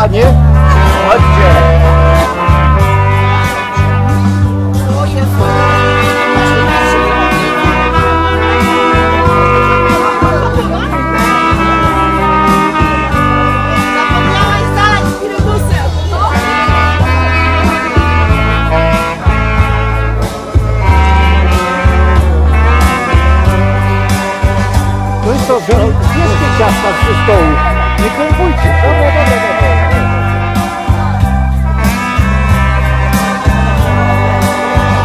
panie, chodźcie. No i biorą wszystkie ciasta ze stołu. Nie krępujcie,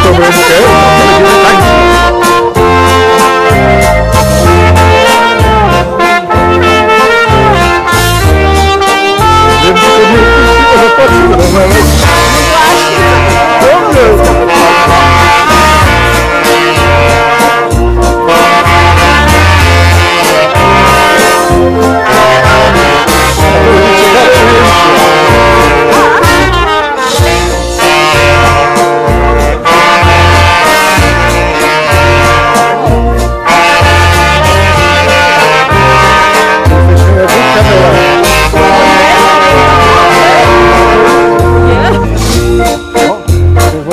Roberto Bresquet.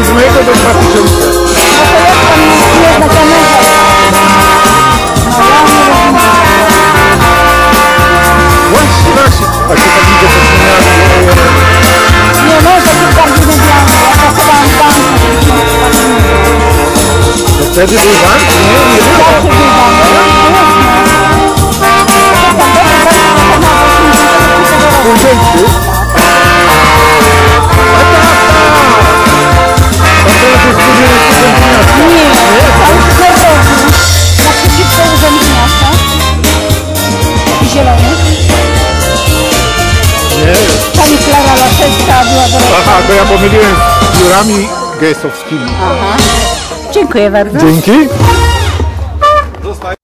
Os métodos fascistas. Once first, I should have been just a Você deve levar? Tak, bo ja pomyliłem z piórami gejsowskimi. Aha. Dziękuję bardzo. Dzięki. Zostań.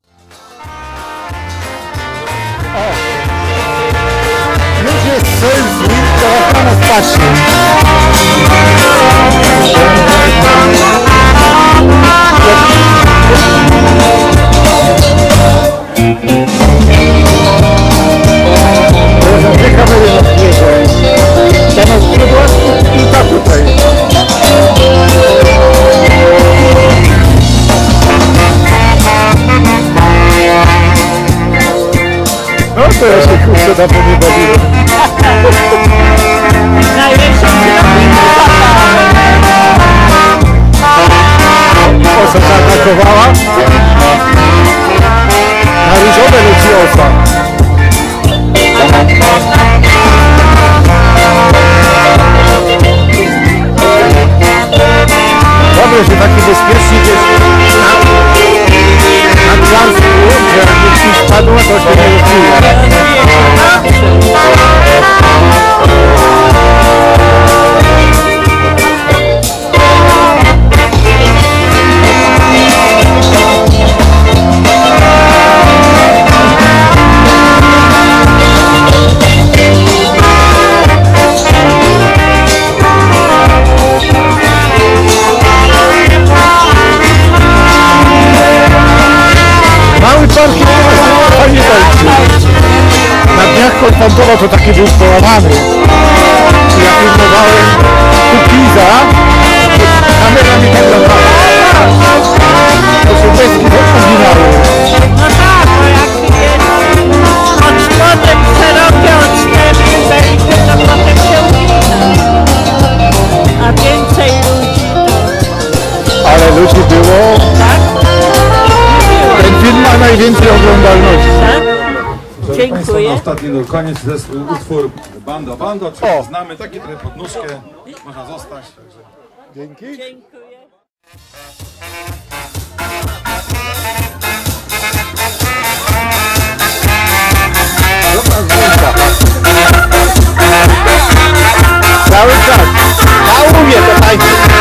O. non ho trovato tacchi giusto a madre ostatni na koniec utwór Bando Bando, czyli o. znamy takie trochę pod nóżkę, można zostać. Także... Dzięki. Dziękuję. Cały czas. To.